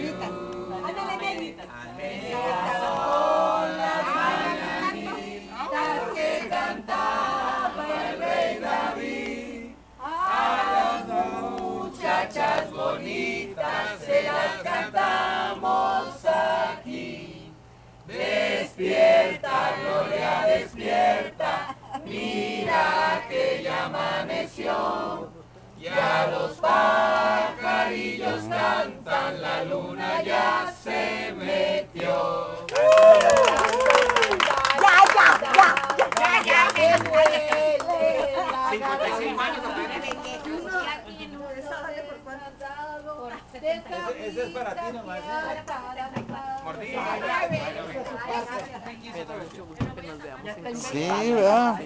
mañanitas. Ándale, Nelly. con las mañanitas que cantaba el rey David. A las muchachas bonitas se las cantamos aquí. Despierta, Gloria, despierta. Mira que ya amaneció. La luna ya se metió. Ya, ya, ya. Ya, ya, Que ya. huele la 55 años, Ese- es para ti nomás, ¿eh? Mordida. Sí, ¿verdad?